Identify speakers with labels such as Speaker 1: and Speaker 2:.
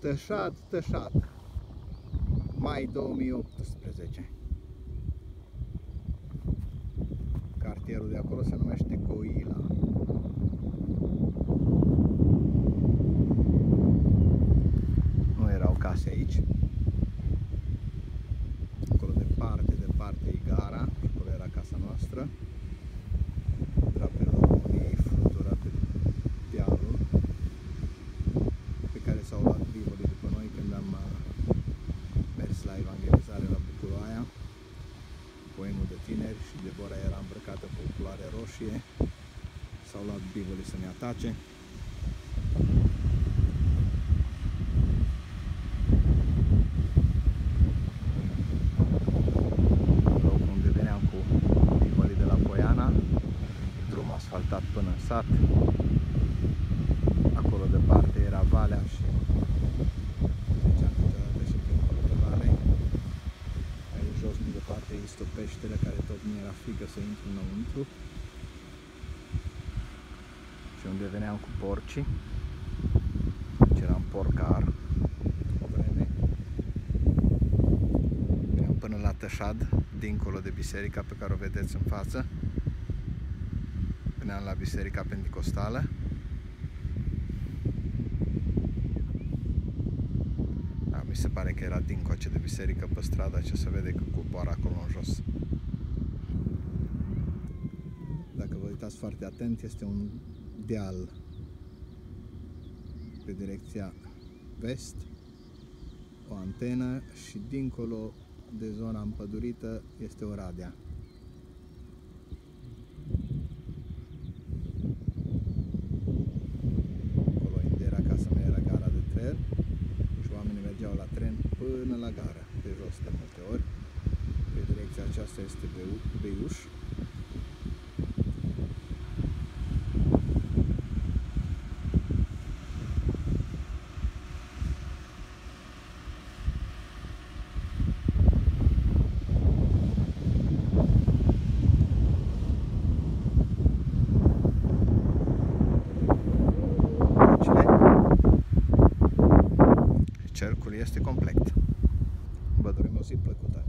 Speaker 1: Tășat, tășat. Mai 2018. Cartierul de acolo se numește Coila. Mers la evangelizare la Bucuroaia. Poemul de tineri și Debora era îmbrăcată cu o culoare roșie. S-au luat bivolii să ne atace. Locul unde veneam cu bivolii de la Poiana, drum asfaltat până în sat. Acolo departe era valea și treceam câteodată și prin de vale. Aici jos, mai departe, este o peșteră care tot mi era frică să intru înăuntru. Și unde veneam cu porcii. Deci eram porcar o vreme. Veneam până la Tășad, dincolo de biserica pe care o vedeți în față. Veneam la biserica pentecostală. Da, mi se pare că era dincoace de biserică pe strada ce se vede că coboară acolo în jos. Dacă vă uitați foarte atent, este un deal pe direcția vest, o antenă și dincolo de zona împădurită este o radea. Acolo unde era casa mea era gara de tren și oamenii mergeau la tren până la gara, pe jos de multe ori. Pe direcția aceasta este Beu- Beiuș. Cine? Cercul este complet. Vă dorim o zi plăcută.